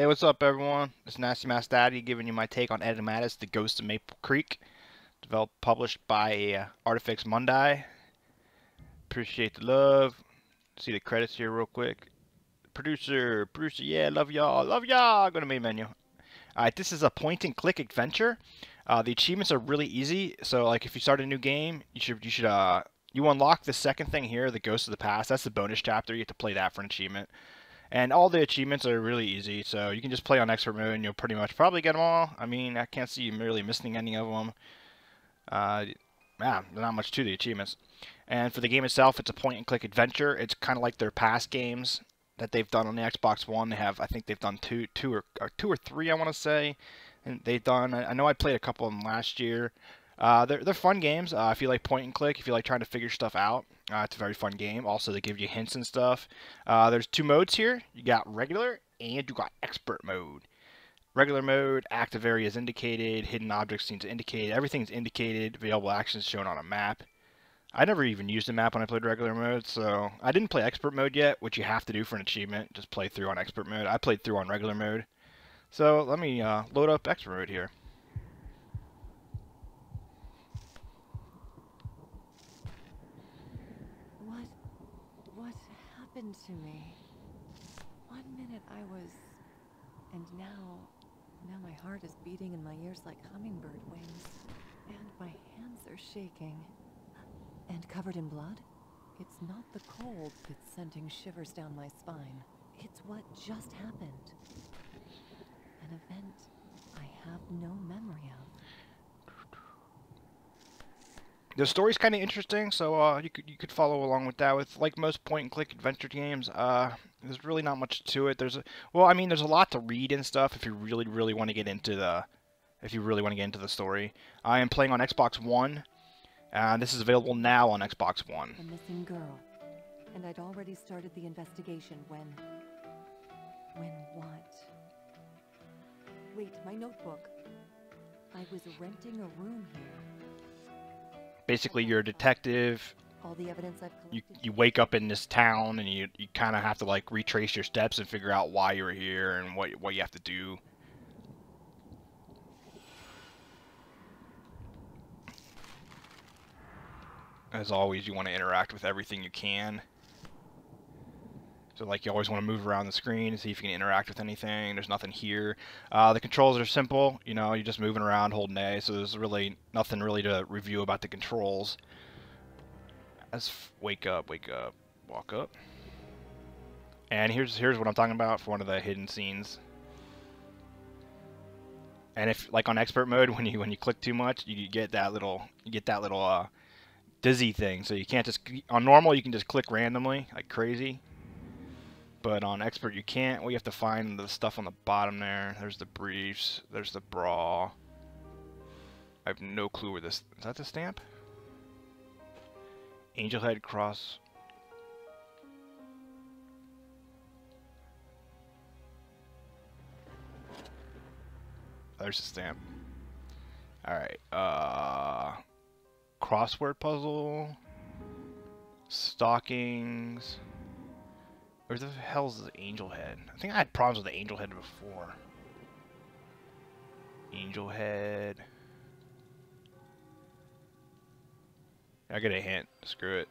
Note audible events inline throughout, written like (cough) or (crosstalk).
Hey, what's up, everyone? It's Nasty Masta Daddy giving you my take on Enigmatis, The Ghost of Maple Creek, developed, published by uh, Artifex Mundi. Appreciate the love. See the credits here real quick. Producer, producer, yeah, love y'all, love y'all. Go to main menu. All right, this is a point-and-click adventure. Uh, the achievements are really easy. So, like, if you start a new game, you should you should uh you unlock the second thing here, the Ghost of the Past. That's the bonus chapter. You have to play that for an achievement. And all the achievements are really easy, so you can just play on expert mode and you'll pretty much probably get them all. I mean, I can't see you really missing any of them. Uh, yeah, not much to the achievements. And for the game itself, it's a point-and-click adventure. It's kind of like their past games that they've done on the Xbox One. They have, I think they've done two, two or, or two or three, I want to say. And they've done. I know I played a couple of them last year. Uh, they're, they're fun games. Uh, if you like point and click, if you like trying to figure stuff out, uh, it's a very fun game. Also, they give you hints and stuff. Uh, there's two modes here. You got regular and you got expert mode. Regular mode, active areas indicated, hidden objects seem to indicate, everything's indicated, available actions shown on a map. I never even used a map when I played regular mode, so I didn't play expert mode yet, which you have to do for an achievement. Just play through on expert mode. I played through on regular mode. So let me uh, load up expert mode here. Happened to me? One minute I was... And now... Now my heart is beating in my ears like hummingbird wings. And my hands are shaking. And covered in blood? It's not the cold that's sending shivers down my spine. It's what just happened. An event I have no memory of the story's kind of interesting, so uh, you could you could follow along with that. With like most point and click adventure games, uh, there's really not much to it. There's a, well, I mean, there's a lot to read and stuff if you really really want to get into the if you really want to get into the story. I am playing on Xbox One, and this is available now on Xbox One. A missing girl, and I'd already started the investigation when. When what? Wait, my notebook. I was renting a room here basically you're a detective. All the evidence I've you you wake up in this town and you you kind of have to like retrace your steps and figure out why you're here and what what you have to do. As always, you want to interact with everything you can. So like you always want to move around the screen and see if you can interact with anything. There's nothing here. Uh, the controls are simple. You know, you're just moving around holding A, so there's really nothing really to review about the controls. Let's wake up, wake up, walk up. And here's here's what I'm talking about for one of the hidden scenes. And if like on expert mode, (laughs) when you when you click too much, you get that little you get that little uh, dizzy thing. So you can't just on normal you can just click randomly like crazy. But on expert you can't. We have to find the stuff on the bottom there. There's the briefs. There's the bra. I have no clue where this... Is that the stamp? Angel head cross... There's the stamp. Alright, uh... Crossword puzzle... Stockings... Where the hell's the angel head? I think I had problems with the angel head before. Angel head. I get a hint. Screw it.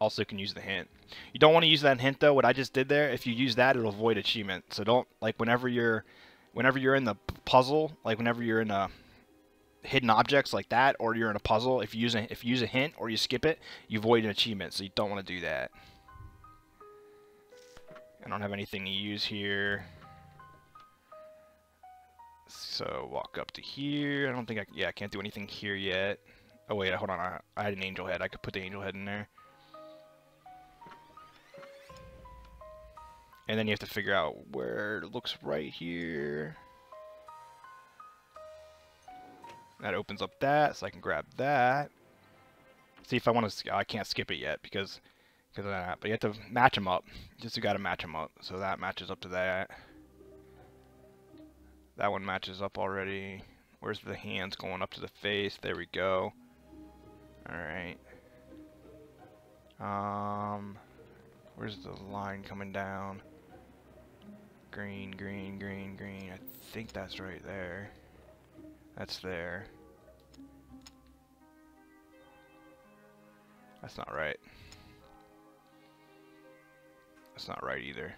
Also can use the hint. You don't want to use that hint though. What I just did there, if you use that, it'll avoid achievement. So don't like whenever you're, whenever you're in the puzzle, like whenever you're in a hidden objects like that, or you're in a puzzle, if you use a if you use a hint or you skip it, you avoid an achievement. So you don't want to do that. I don't have anything to use here. So walk up to here. I don't think I, yeah, I can't do anything here yet. Oh wait, hold on, I, I had an angel head. I could put the angel head in there. And then you have to figure out where it looks right here. That opens up that, so I can grab that. See if I want to, I can't skip it yet because because of that. But you have to match them up. Just you got to match them up. So that matches up to that. That one matches up already. Where's the hands going up to the face? There we go. Alright. Um, where's the line coming down? Green, green, green, green. I think that's right there. That's there. That's not right. That's not right either.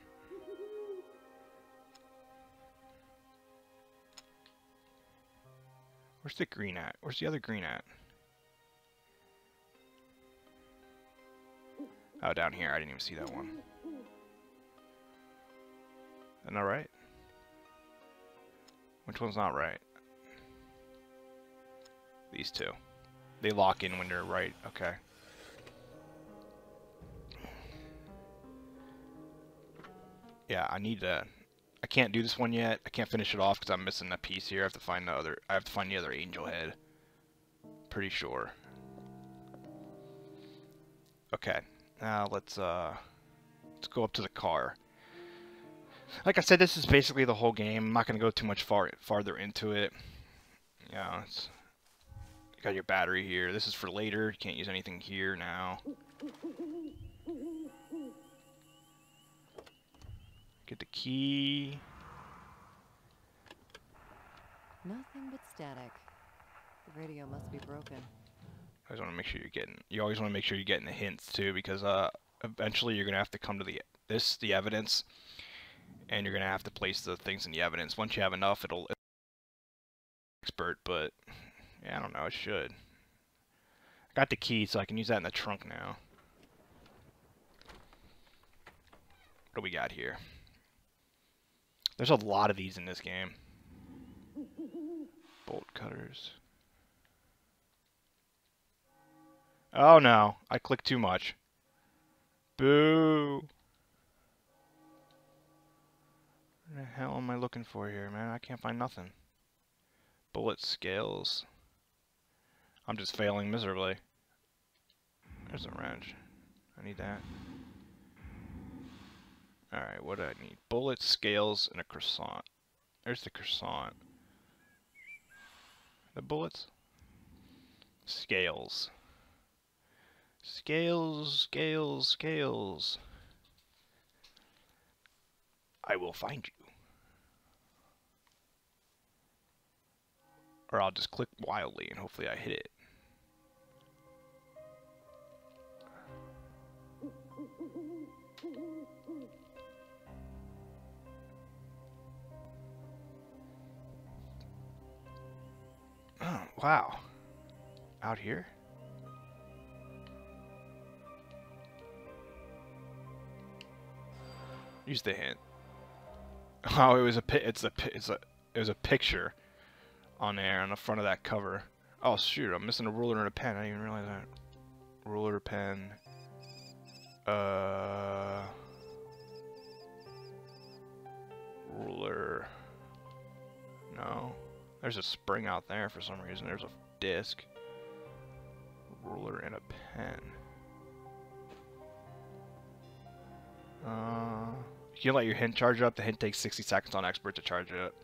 Where's the green at? Where's the other green at? Oh, down here. I didn't even see that one. Isn't right? Which one's not right? These two. They lock in when they're right. Okay. Yeah, I need to... I can't do this one yet. I can't finish it off because I'm missing a piece here. I have to find the other... I have to find the other angel head. Pretty sure. Okay. Now let's, uh... Let's go up to the car. Like I said, this is basically the whole game. I'm not going to go too much far farther into it. Yeah, it's... You got your battery here. This is for later. You can't use anything here now. Get the key. Nothing but static. The radio must be broken. I always want to make sure you're getting. You always want to make sure you're getting the hints too, because uh, eventually you're gonna have to come to the this the evidence, and you're gonna have to place the things in the evidence. Once you have enough, it'll expert. But yeah, I don't know. It should. I got the key, so I can use that in the trunk now. What do we got here? There's a lot of these in this game. Bolt cutters. Oh no, I clicked too much. Boo! What the hell am I looking for here, man? I can't find nothing. Bullet scales. I'm just failing miserably. There's a wrench. I need that. Alright, what do I need? Bullet scales, and a croissant. There's the croissant. The bullets? Scales. Scales, scales, scales. I will find you. Or I'll just click wildly and hopefully I hit it. Wow. Out here? Use the hint. (laughs) Oh, it was a pit it's a it's a it was a picture on there on the front of that cover. Oh shoot, I'm missing a ruler and a pen. I didn't even realize that. Ruler, pen. Uh There's a spring out there for some reason. There's a disc. Ruler and a pen. Uh you let your hint charge up. The hint takes 60 seconds on expert to charge it up.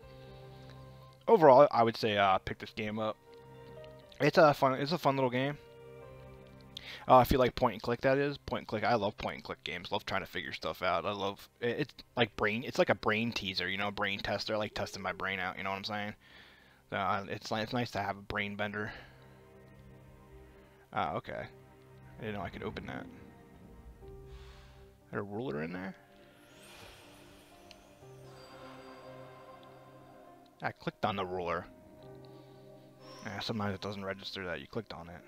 Overall, I would say uh, pick this game up. It's a fun. It's a fun little game. Uh, I feel like point and click. That is point and click. I love point and click games. Love trying to figure stuff out. I love it's like brain. It's like a brain teaser. You know, brain tester. I like testing my brain out. You know what I'm saying? Uh, it's it's nice to have a brain bender. Ah, okay. I didn't know I could open that. There a ruler in there? I clicked on the ruler. Yeah, sometimes it doesn't register that you clicked on it.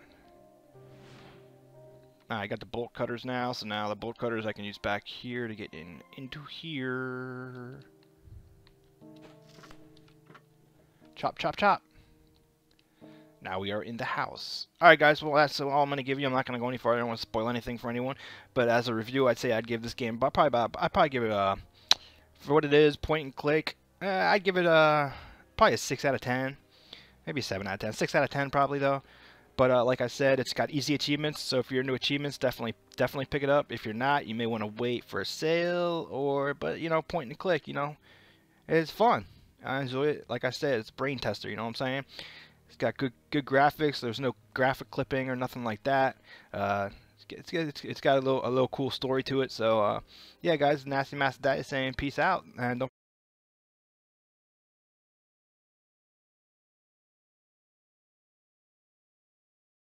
I got the bolt cutters now, so now the bolt cutters I can use back here to get in into here. Chop, chop, chop. Now we are in the house. Alright guys, well that's all I'm going to give you. I'm not going to go any farther. I don't want to spoil anything for anyone. But as a review, I'd say I'd give this game probably about, I'd probably give it a, for what it is, point and click, uh, I'd give it a probably a six out of ten, maybe seven out of ten. Six out of ten probably though. But uh, like I said, it's got easy achievements. So if you're into achievements, definitely definitely pick it up. If you're not, you may want to wait for a sale or but you know point and click. You know, it's fun. I enjoy it. Like I said, it's brain tester. You know what I'm saying? It's got good good graphics. There's no graphic clipping or nothing like that. Uh, it's, it's, it's got a little a little cool story to it. So uh, yeah, guys, Nasty Masta Dad is saying peace out and don't.